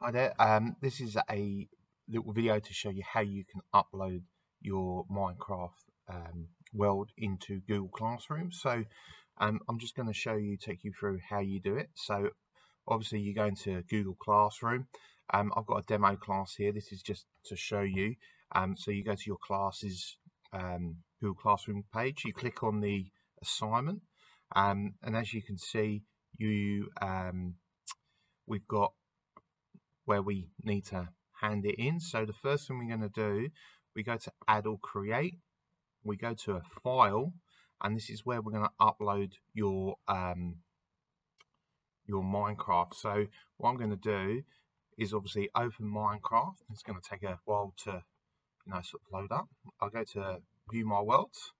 Hi there. Um, this is a little video to show you how you can upload your Minecraft um, world into Google Classroom. So um, I'm just going to show you, take you through how you do it. So obviously you go into Google Classroom. Um, I've got a demo class here. This is just to show you. Um, so you go to your classes um, Google Classroom page. You click on the assignment, and as you can see, you we've got where we need to hand it in. So the first thing we're going to do, we go to add or create, we go to a file, and this is where we're going to upload your um, your Minecraft. So what I'm going to do is obviously open Minecraft. It's going to take a while to you know sort of load up. I'll go to view my worlds,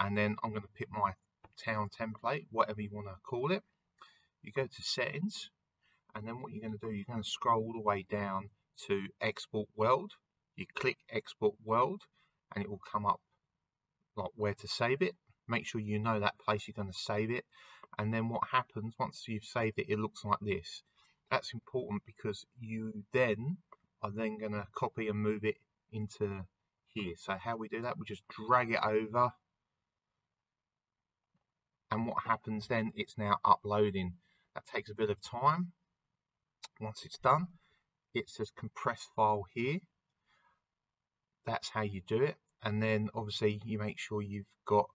and then I'm going to pick my town template, whatever you want to call it. You go to settings, and then what you're going to do, you're going to scroll all the way down to export world. You click export world and it will come up like where to save it. Make sure you know that place you're going to save it. And then what happens once you've saved it, it looks like this. That's important because you then are then going to copy and move it into here. So how we do that, we just drag it over. And what happens then, it's now uploading. That takes a bit of time. Once it's done, it says compress file here. That's how you do it. And then obviously you make sure you've got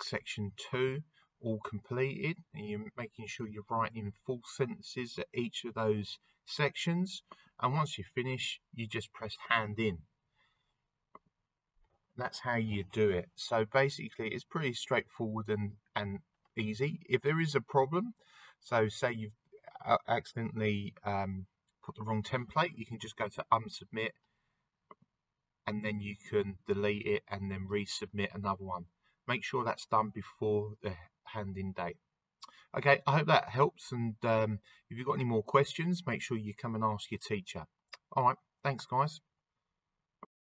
section two all completed and you're making sure you're writing full sentences at each of those sections. And once you finish, you just press hand in. That's how you do it. So basically, it's pretty straightforward and, and easy. If there is a problem, so say you've accidentally um, put the wrong template, you can just go to unsubmit and then you can delete it and then resubmit another one. Make sure that's done before the hand-in date. Okay, I hope that helps. And um, if you've got any more questions, make sure you come and ask your teacher. All right, thanks, guys.